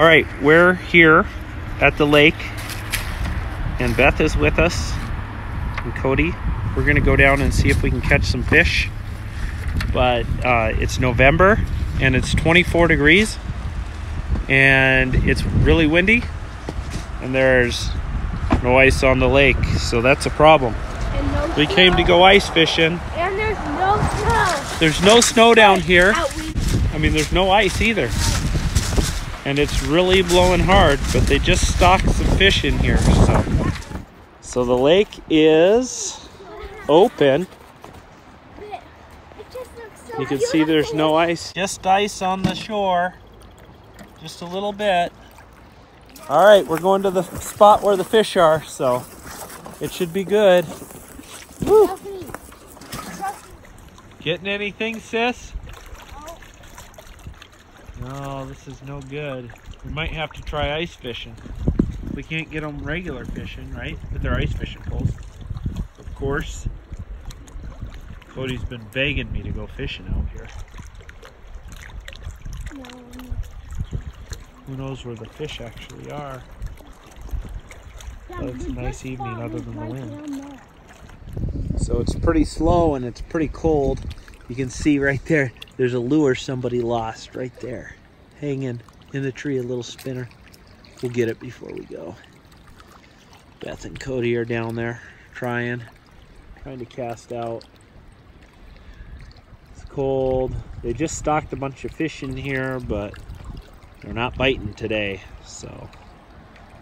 All right, we're here at the lake, and Beth is with us, and Cody. We're gonna go down and see if we can catch some fish. But uh, it's November, and it's 24 degrees, and it's really windy, and there's no ice on the lake, so that's a problem. No We came to go ice fishing. And there's no snow. There's no snow down here. I mean, there's no ice either. And it's really blowing hard, but they just stocked some fish in here, so. So the lake is open. You can see there's no ice. Just ice on the shore. Just a little bit. All right, we're going to the spot where the fish are, so it should be good. Woo. Getting anything, sis? No, this is no good. We might have to try ice fishing. We can't get them regular fishing, right? With their ice fishing poles. Of course. Cody's been begging me to go fishing out here. no. Who knows where the fish actually are? Well, it's a nice evening other than the wind. So it's pretty slow and it's pretty cold. You can see right there, there's a lure somebody lost right there. Hanging in the tree, a little spinner. We'll get it before we go. Beth and Cody are down there trying, trying to cast out. It's cold. They just stocked a bunch of fish in here, but they're not biting today, so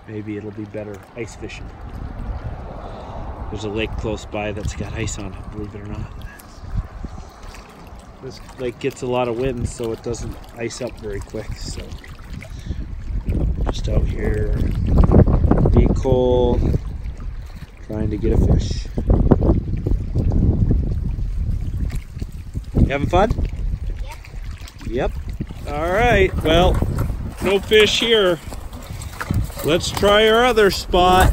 maybe it'll be better ice fishing. There's a lake close by that's got ice on it, believe it or not. This lake gets a lot of wind, so it doesn't ice up very quick. So, just out here, being cold, trying to get a fish. You having fun? Yep. yep. All right. Well, no fish here. Let's try our other spot.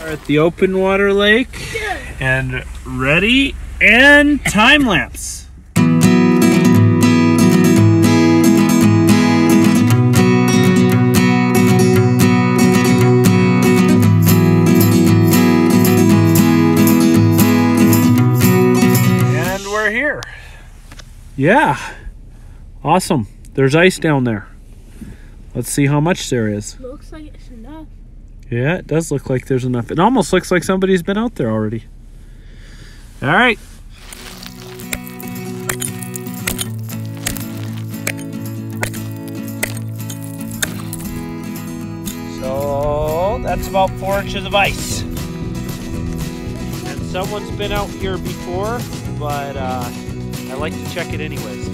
We're at the open water lake and ready and time lapse. And we're here. Yeah. Awesome. There's ice down there. Let's see how much there is. Looks like it's enough. Yeah, it does look like there's enough. It almost looks like somebody's been out there already. All right. So that's about four inches of ice. And someone's been out here before, but uh, I like to check it anyways.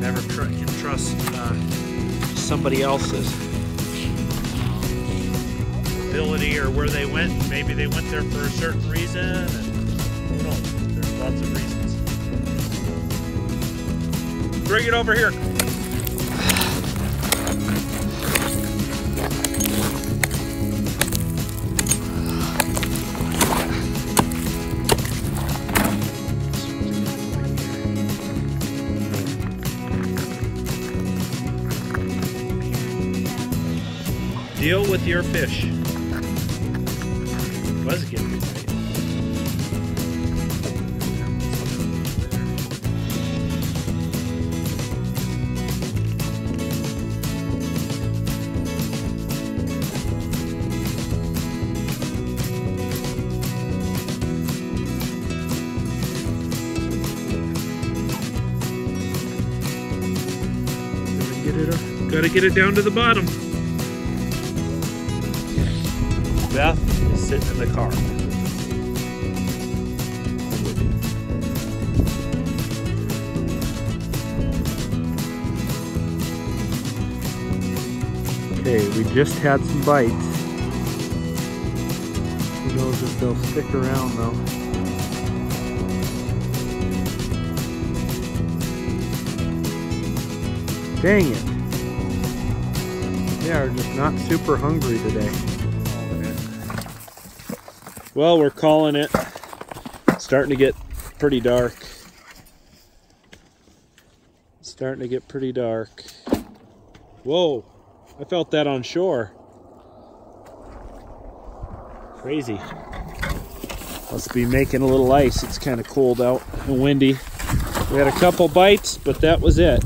Never tr- can trust uh, somebody else's ability or where they went. Maybe they went there for a certain reason. Who knows? There's lots of reasons. Bring it over here. Deal with your fish. Was getting get it, gotta get it down to the bottom. Beth is sitting in the car. Okay, we just had some bites. Who knows if they'll stick around though. Dang it. They are just not super hungry today. Well, we're calling it. It's starting to get pretty dark. It's starting to get pretty dark. Whoa, I felt that on shore. Crazy. Must be making a little ice. It's kind of cold out and windy. We had a couple bites, but that was it.